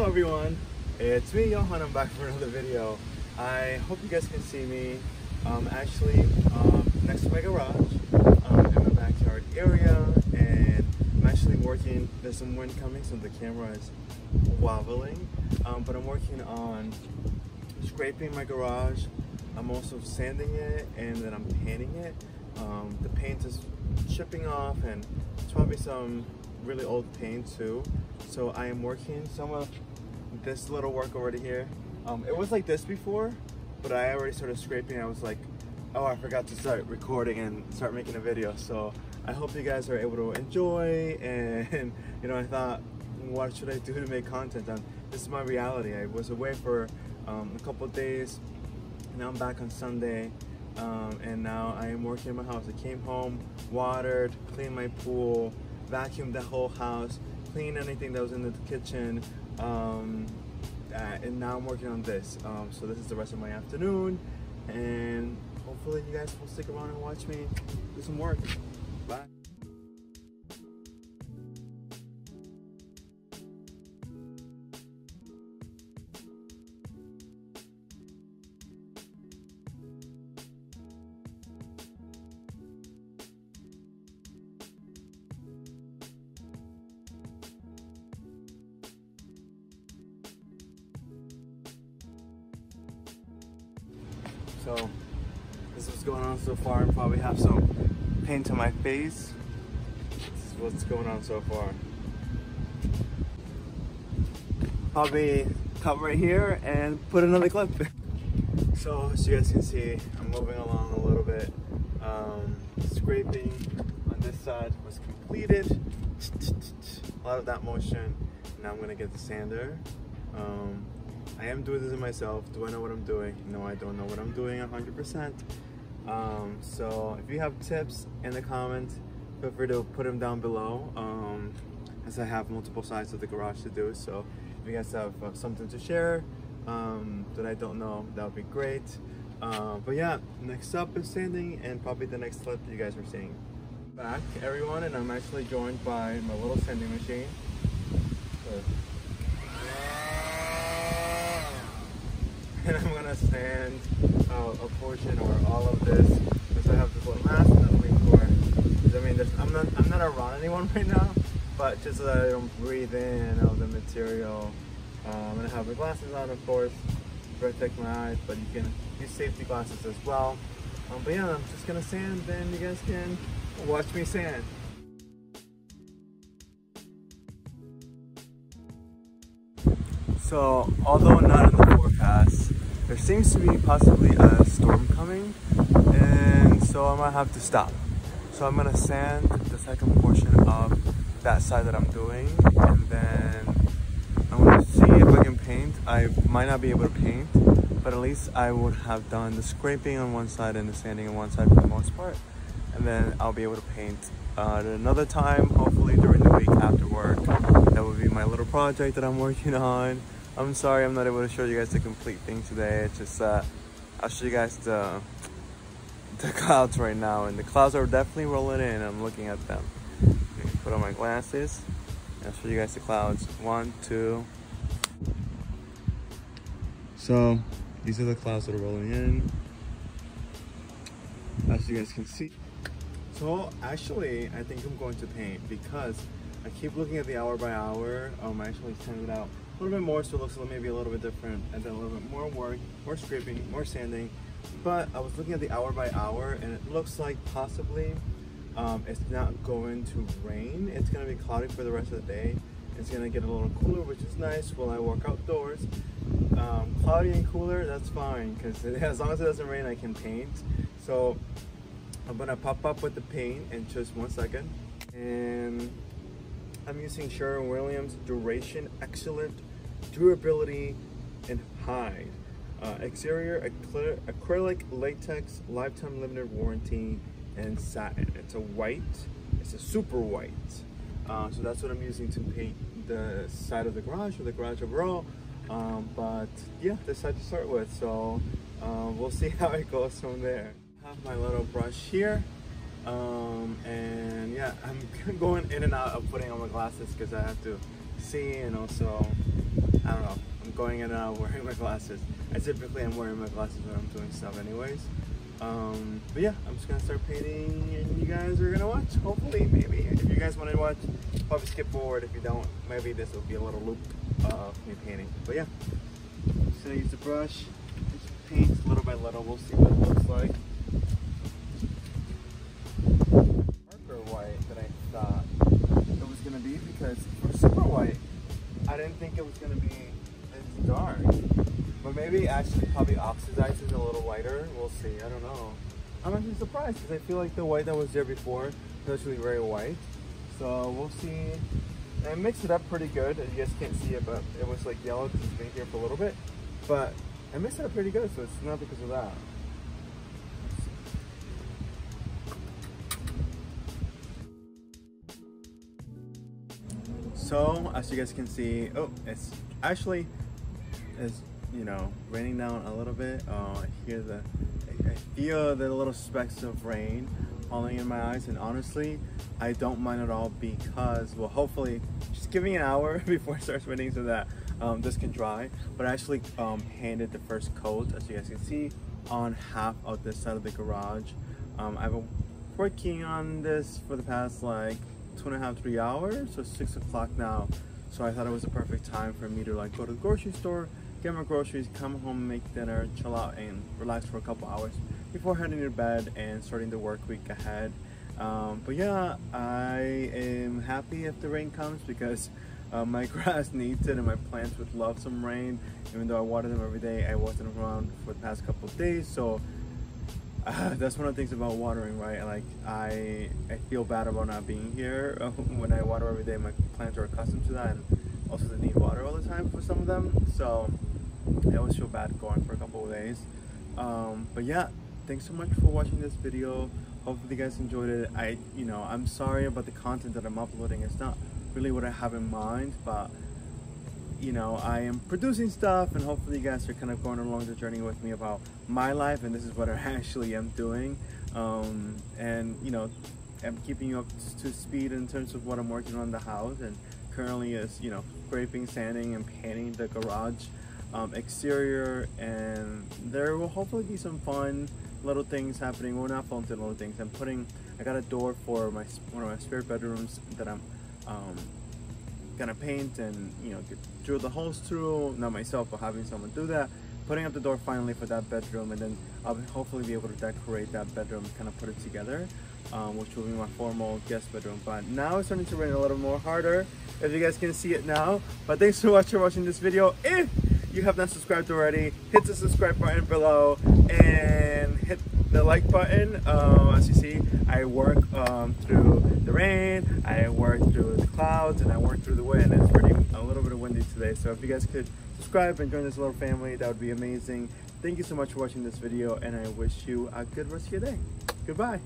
Hello everyone, it's me Johan, I'm back for another video. I hope you guys can see me. I'm actually um, next to my garage um, in my backyard area and I'm actually working, there's some wind coming so the camera is wobbling, um, but I'm working on scraping my garage. I'm also sanding it and then I'm painting it. Um, the paint is chipping off and it's probably some really old paint too. So I am working some of this little work already here. Um, it was like this before, but I already started scraping. I was like, oh, I forgot to start recording and start making a video. So I hope you guys are able to enjoy. And you know, I thought, what should I do to make content? And this is my reality. I was away for um, a couple days. Now I'm back on Sunday. Um, and now I am working in my house. I came home, watered, cleaned my pool, vacuumed the whole house, cleaned anything that was in the kitchen, um, and now I'm working on this. Um, so this is the rest of my afternoon, and hopefully you guys will stick around and watch me do some work. So this is what's going on so far. I probably have some paint on my face. This is what's going on so far. Probably cut right here and put another clip. So as you guys can see, I'm moving along a little bit. Um, scraping on this side was completed. A lot of that motion. Now I'm gonna get the sander. Um, I am doing this myself. Do I know what I'm doing? No, I don't know what I'm doing 100%. Um, so if you have tips in the comments, feel free to put them down below. Um, as I have multiple sides of the garage to do. So if you guys have uh, something to share um, that I don't know, that would be great. Uh, but yeah, next up is sanding and probably the next clip that you guys are seeing. Back everyone, and I'm actually joined by my little sanding machine. And I'm gonna sand uh, a portion or all of this because I have this little mask that I'm waiting for. I mean, I'm not I'm not around anyone right now, but just so that I don't breathe in all the material. Uh, I'm gonna have my glasses on, of course, to protect my eyes, but you can use safety glasses as well. Um, but yeah, I'm just gonna sand, then you guys can watch me sand. So, although not in the forecast, there seems to be possibly a storm coming, and so I might have to stop. So I'm gonna sand the second portion of that side that I'm doing, and then I'm gonna see if I can paint. I might not be able to paint, but at least I would have done the scraping on one side and the sanding on one side for the most part, and then I'll be able to paint uh, at another time, hopefully during the week after work. That would be my little project that I'm working on. I'm sorry I'm not able to show you guys the complete thing today. It's just uh, I'll show you guys the the clouds right now, and the clouds are definitely rolling in. I'm looking at them. Put on my glasses. I'll show you guys the clouds. One, two. So these are the clouds that are rolling in. As you guys can see. So actually, I think I'm going to paint because I keep looking at the hour by hour. I'm actually sending it out a little bit more so it looks maybe a little bit different and then a little bit more work, more scraping, more sanding. But I was looking at the hour by hour and it looks like possibly um, it's not going to rain. It's going to be cloudy for the rest of the day. It's going to get a little cooler, which is nice while I work outdoors. Um, cloudy and cooler, that's fine because as long as it doesn't rain, I can paint. So I'm going to pop up with the paint in just one second. And I'm using Sherwin-Williams Duration Excellent Durability and Hide. Uh, exterior acrylic latex lifetime limited warranty and satin. It's a white, it's a super white. Uh, so that's what I'm using to paint the side of the garage or the garage overall. Um, but yeah, this side to start with. So uh, we'll see how it goes from there. Have my little brush here. Um, and yeah, I'm going in and out of putting on my glasses because I have to see and also I don't know. I'm going in and out wearing my glasses. I typically am wearing my glasses when I'm doing stuff anyways. Um, but yeah, I'm just gonna start painting and you guys are gonna watch, hopefully, maybe. If you guys wanna watch, probably skip forward. If you don't, maybe this will be a little loop of me painting. But yeah, just gonna use the brush, just paint little by little, we'll see what it looks like. Darker white that I thought it was gonna be because for super white, I didn't think it was gonna be this dark. But maybe actually probably oxidizes a little whiter. We'll see. I don't know. I'm actually surprised because I feel like the white that was there before is actually very white. So we'll see. I mixed it up pretty good. You guys can't see it, but it was like yellow because it's been here for a little bit. But I mixed it up pretty good, so it's not because of that. So as you guys can see, oh, it's actually it's you know raining down a little bit. Uh, I hear the, I feel the little specks of rain falling in my eyes, and honestly, I don't mind at all because, well, hopefully, just give me an hour before it starts raining so that um, this can dry. But I actually um, painted the first coat, as you guys can see, on half of this side of the garage. Um, I've been working on this for the past like two and a half, three hours, so six o'clock now. So I thought it was the perfect time for me to like go to the grocery store, get my groceries, come home, make dinner, chill out, and relax for a couple hours before heading to bed and starting the work week ahead. Um, but yeah, I am happy if the rain comes because uh, my grass needs it and my plants would love some rain. Even though I water them every day, I wasn't around for the past couple of days, so uh, that's one of the things about watering, right? Like I, I feel bad about not being here when I water every day. My plants are accustomed to that, and also they need water all the time for some of them. So I always feel bad going for a couple of days. Um, but yeah, thanks so much for watching this video. Hopefully you guys enjoyed it. I, you know, I'm sorry about the content that I'm uploading. It's not really what I have in mind, but you know, I am producing stuff and hopefully you guys are kind of going along the journey with me about my life and this is what I actually am doing. Um, and, you know, I'm keeping you up to speed in terms of what I'm working on the house and currently is, you know, scraping, sanding and painting the garage um, exterior and there will hopefully be some fun little things happening. Well, not fun little things. I'm putting, I got a door for my one of my spare bedrooms that I'm um, gonna paint and you know drill the holes through not myself but having someone do that putting up the door finally for that bedroom and then I'll hopefully be able to decorate that bedroom kind of put it together um, which will be my formal guest bedroom but now it's starting to rain a little more harder if you guys can see it now but thanks so much for watching this video. If you have not subscribed already hit the subscribe button below and hit the like button. Um, as you see, I work um, through the rain, I work through the clouds, and I work through the wind. It's pretty a little bit of windy today, so if you guys could subscribe and join this little family, that would be amazing. Thank you so much for watching this video, and I wish you a good rest of your day. Goodbye.